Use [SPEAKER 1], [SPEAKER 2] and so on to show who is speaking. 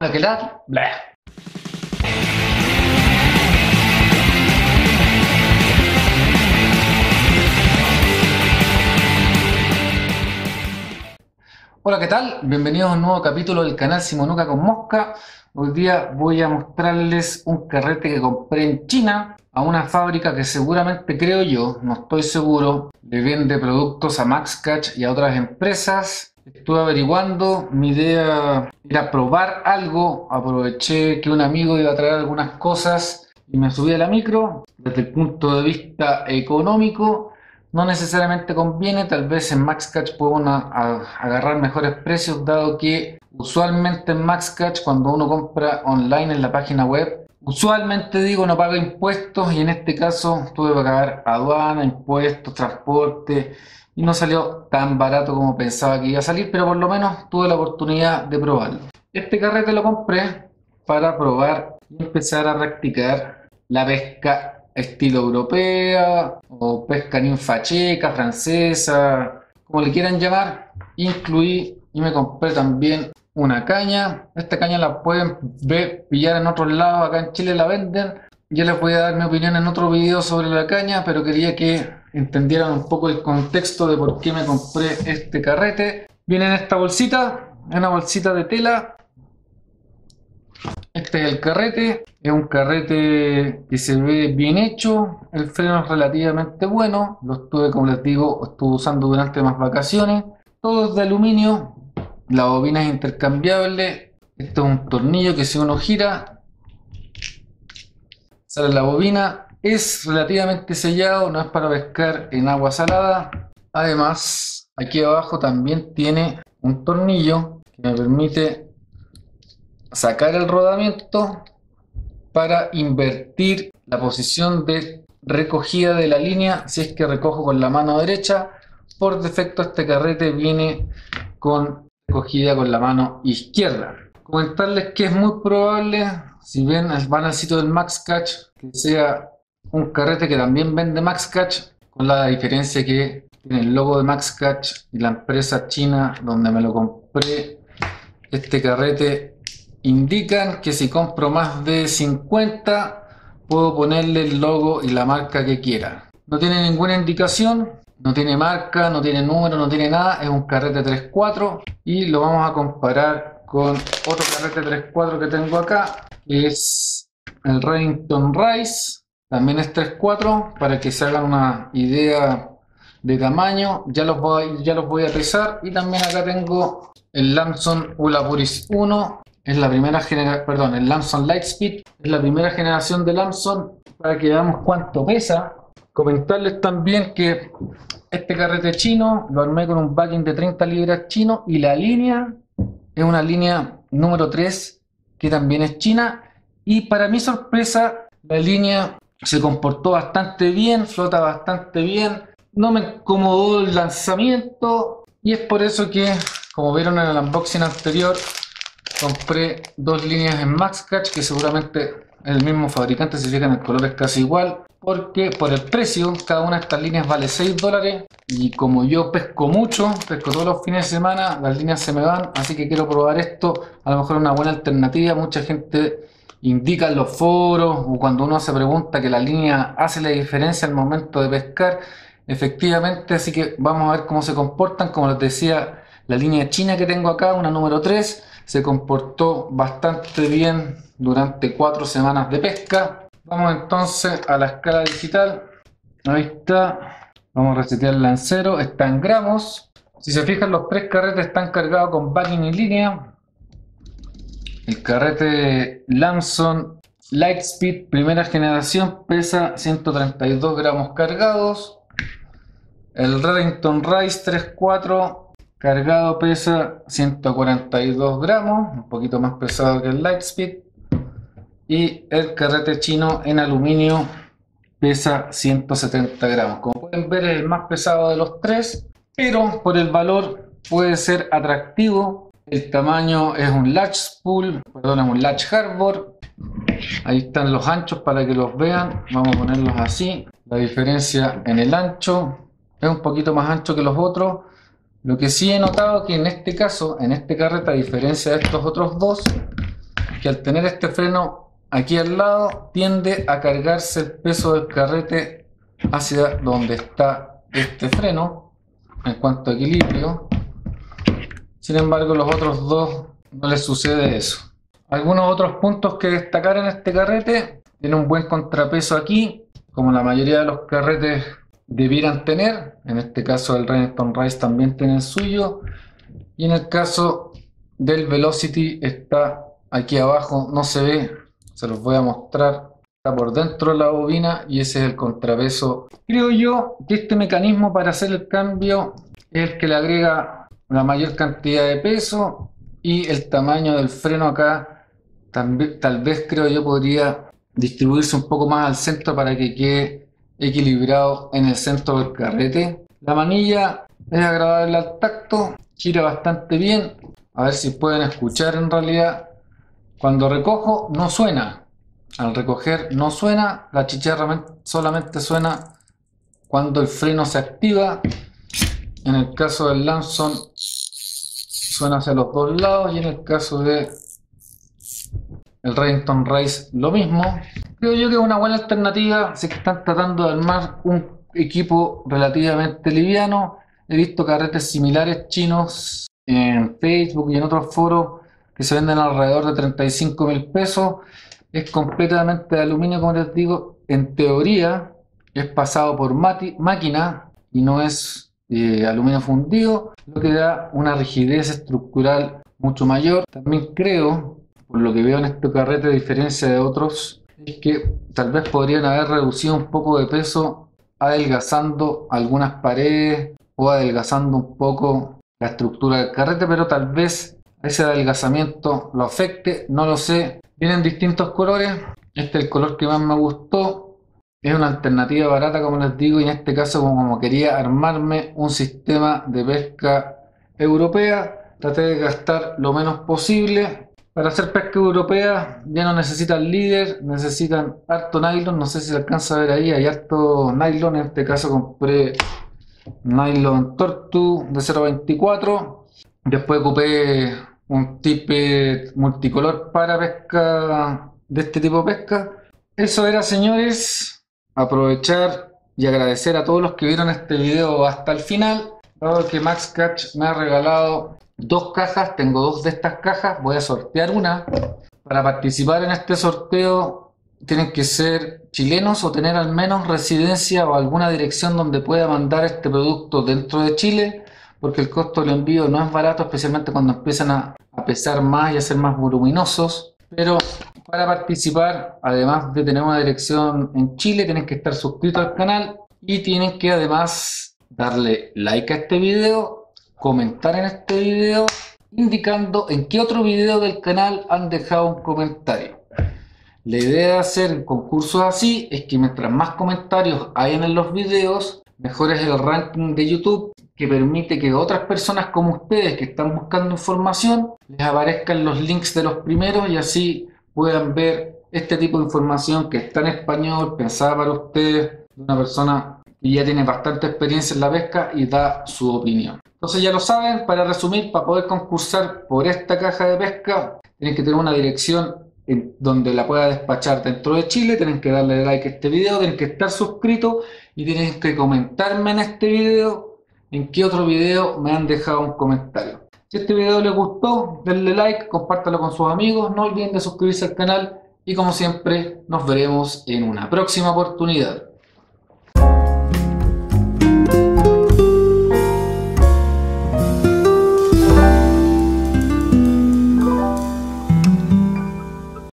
[SPEAKER 1] Hola, ¿qué tal? Blah. Hola, ¿qué tal? Bienvenidos a un nuevo capítulo del canal Simonuca con Mosca. Hoy día voy a mostrarles un carrete que compré en China a una fábrica que seguramente creo yo, no estoy seguro, le vende productos a MaxCatch y a otras empresas. Estuve averiguando, mi idea era probar algo, aproveché que un amigo iba a traer algunas cosas y me subí a la micro. Desde el punto de vista económico, no necesariamente conviene, tal vez en MaxCatch podemos agarrar mejores precios, dado que usualmente en MaxCatch cuando uno compra online en la página web, usualmente digo no paga impuestos y en este caso tuve que pagar aduana, impuestos, transporte y no salió tan barato como pensaba que iba a salir, pero por lo menos tuve la oportunidad de probarlo. Este carrete lo compré para probar y empezar a practicar la pesca estilo europea o pesca ninfa checa, francesa, como le quieran llamar. Incluí y me compré también una caña. Esta caña la pueden ver, pillar en otros lados, acá en Chile la venden. Ya les voy a dar mi opinión en otro video sobre la caña, pero quería que entendieran un poco el contexto de por qué me compré este carrete. Viene en esta bolsita, una bolsita de tela este es el carrete, es un carrete que se ve bien hecho, el freno es relativamente bueno, lo estuve, como les digo, estuve usando durante más vacaciones. Todo es de aluminio, la bobina es intercambiable, esto es un tornillo que si uno gira, sale la bobina, es relativamente sellado, no es para pescar en agua salada. Además, aquí abajo también tiene un tornillo que me permite sacar el rodamiento para invertir la posición de recogida de la línea si es que recojo con la mano derecha. Por defecto este carrete viene con recogida con la mano izquierda comentarles que es muy probable si ven van al sitio del Max Catch que sea un carrete que también vende Max Catch con la diferencia que tiene el logo de Max Catch y la empresa china donde me lo compré este carrete indican que si compro más de 50 puedo ponerle el logo y la marca que quiera. No tiene ninguna indicación, no tiene marca, no tiene número, no tiene nada, es un carrete 3.4 y lo vamos a comparar con otro carrete 3.4 que tengo acá, es el Remington Rice, también es 3.4 para que se hagan una idea de tamaño, ya los voy, ya voy a pesar y también acá tengo el Lamson Ulapuris 1 es la primera generación, perdón, el Lamson Lightspeed es la primera generación de Lamson para que veamos cuánto pesa. Comentarles también que este carrete chino lo armé con un backing de 30 libras chino y la línea es una línea número 3 que también es china. Y para mi sorpresa la línea se comportó bastante bien, flota bastante bien, no me incomodó el lanzamiento y es por eso que como vieron en el unboxing anterior compré dos líneas en MaxCatch que seguramente el mismo fabricante se fijan el color es casi igual porque por el precio cada una de estas líneas vale 6 dólares y como yo pesco mucho pesco todos los fines de semana las líneas se me van así que quiero probar esto a lo mejor una buena alternativa mucha gente indica en los foros o cuando uno se pregunta que la línea hace la diferencia al momento de pescar efectivamente así que vamos a ver cómo se comportan como les decía la línea china que tengo acá una número 3 se comportó bastante bien durante cuatro semanas de pesca. Vamos entonces a la escala digital. Ahí está. Vamos a resetear el lancero. Está en gramos. Si se fijan, los tres carretes están cargados con backing y línea. El carrete Lamson Lightspeed primera generación pesa 132 gramos cargados. El Reddington Rice 3.4 Cargado pesa 142 gramos, un poquito más pesado que el Lightspeed. Y el carrete chino en aluminio pesa 170 gramos. Como pueden ver es el más pesado de los tres, pero por el valor puede ser atractivo. El tamaño es un latch spool, perdón, es un latch harbor. Ahí están los anchos para que los vean. Vamos a ponerlos así. La diferencia en el ancho es un poquito más ancho que los otros lo que sí he notado que en este caso, en este carrete, a diferencia de estos otros dos, que al tener este freno aquí al lado tiende a cargarse el peso del carrete hacia donde está este freno en cuanto a equilibrio. Sin embargo, los otros dos no les sucede eso. Algunos otros puntos que destacar en este carrete, tiene un buen contrapeso aquí, como la mayoría de los carretes debieran tener. En este caso el Renekton Rise también tiene el suyo. Y en el caso del Velocity está aquí abajo, no se ve, se los voy a mostrar. Está por dentro de la bobina y ese es el contrapeso. Creo yo que este mecanismo para hacer el cambio es el que le agrega la mayor cantidad de peso y el tamaño del freno acá tal vez creo yo podría distribuirse un poco más al centro para que quede equilibrado en el centro del carrete. La manilla es agradable al tacto, gira bastante bien. A ver si pueden escuchar en realidad. Cuando recojo no suena. Al recoger no suena. La chicharra solamente suena cuando el freno se activa. En el caso del Lanson suena hacia los dos lados y en el caso de el Remington Race lo mismo. Creo yo que es una buena alternativa si están tratando de armar un equipo relativamente liviano. He visto carretes similares chinos en Facebook y en otros foros que se venden alrededor de 35 mil pesos. Es completamente de aluminio, como les digo. En teoría es pasado por máquina y no es eh, aluminio fundido, lo que da una rigidez estructural mucho mayor. También creo, por lo que veo en este carrete, a diferencia de otros, es que tal vez podrían haber reducido un poco de peso adelgazando algunas paredes o adelgazando un poco la estructura del carrete, pero tal vez ese adelgazamiento lo afecte, no lo sé. Vienen distintos colores, este es el color que más me gustó, es una alternativa barata como les digo y en este caso como quería armarme un sistema de pesca europea, traté de gastar lo menos posible. Para hacer pesca europea ya no necesitan líder, necesitan harto nylon, no sé si se alcanza a ver ahí, hay harto nylon, en este caso compré nylon Tortu de 0.24, después ocupé un tipe multicolor para pesca de este tipo de pesca. Eso era señores, aprovechar y agradecer a todos los que vieron este video hasta el final, dado que Max Catch me ha regalado dos cajas, tengo dos de estas cajas, voy a sortear una. Para participar en este sorteo tienen que ser chilenos o tener al menos residencia o alguna dirección donde pueda mandar este producto dentro de Chile, porque el costo del envío no es barato, especialmente cuando empiezan a, pesar más y a ser más voluminosos. Pero para participar, además de tener una dirección en Chile, tienen que estar suscritos al canal y tienen que además darle like a este video comentar en este video indicando en qué otro video del canal han dejado un comentario. La idea de hacer concursos así es que mientras más comentarios hayan en los videos, mejor es el ranking de YouTube que permite que otras personas como ustedes que están buscando información les aparezcan los links de los primeros y así puedan ver este tipo de información que está en español, pensada para ustedes, de una persona que ya tiene bastante experiencia en la pesca y da su opinión. Entonces ya lo saben, para resumir, para poder concursar por esta caja de pesca, tienen que tener una dirección en donde la pueda despachar dentro de Chile, tienen que darle like a este video, tienen que estar suscritos y tienen que comentarme en este video en qué otro video me han dejado un comentario. Si este video les gustó, denle like, compártalo con sus amigos, no olviden de suscribirse al canal y como siempre nos veremos en una próxima oportunidad.